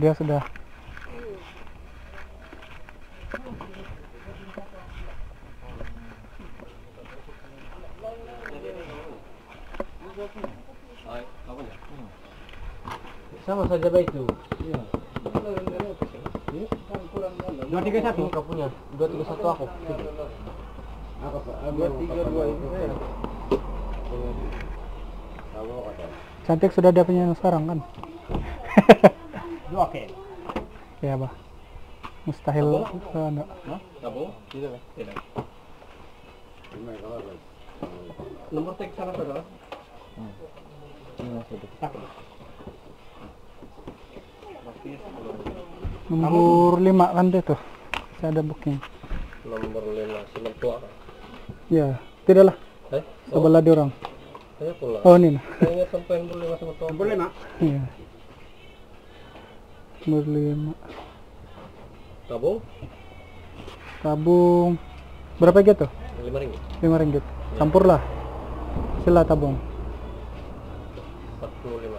Sudah, sudah. Sama saja baik itu. Dua tiga satu. Punya. Dua tiga satu aku. Dua tiga dua ini. Cantik sudah dia punya yang sekarang kan? Dua oke. Ya, bah. Mustahil enggak. Kamu? Tidak. Tidak. Nomor teks sana saudara. Nomor lima kan dia tuh. Saya ada booking. Nomor lima si mertua. Ya, tidaklah. Eh? Sebelah dia orang. Saya pula. Oh, ini. nah. Saya ingat sampai nomor lima si mertua. Nomor lima. Iya. Nomor lima. Kamu? Tabung. Berapa gitu? Lima ringgit. Lima ringgit. Campur lah. Sila tabung. Empat puluh lima.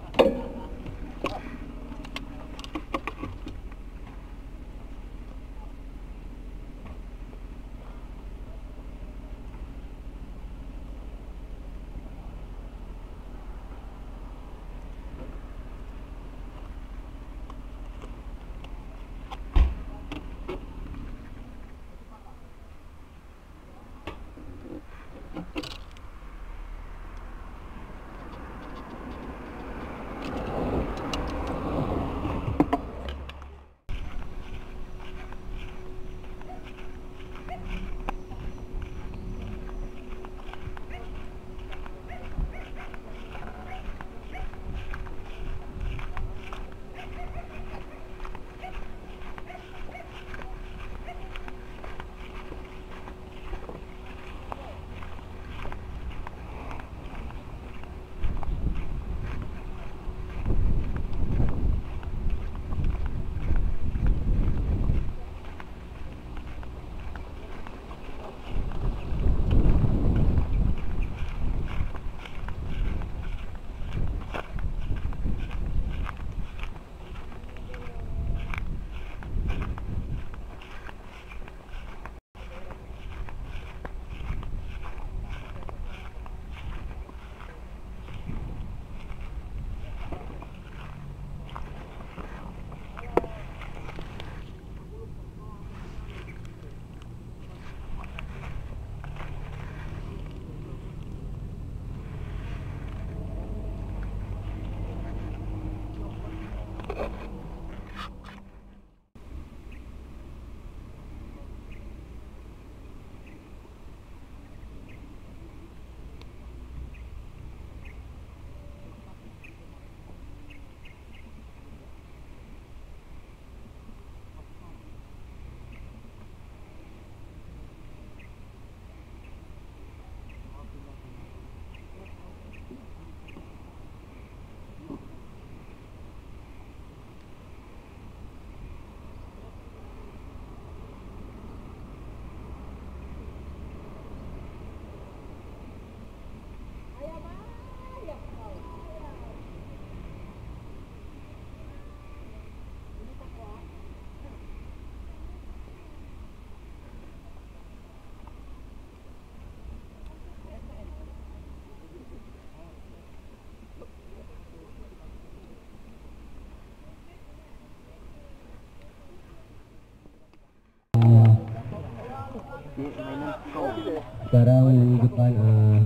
Sekarang menunjukkan uh, eh,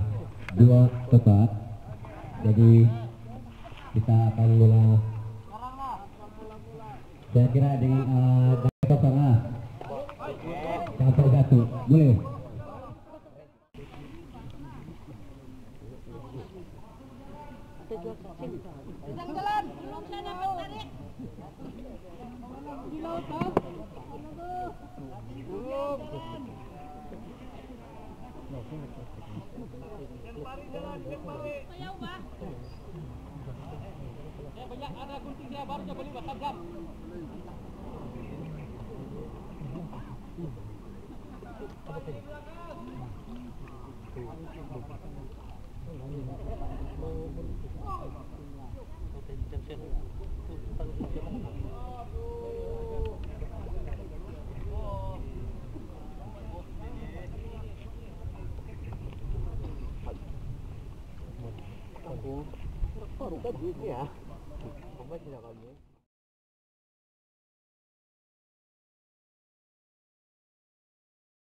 dua kotak. Jadi kita akan mulai. Saya kira dengan uh, kosong. Campur satu, boleh banyak ada gunting saya baru beli bahkan jam 그냥 똑바로 까지 있야 겁만 지나갔네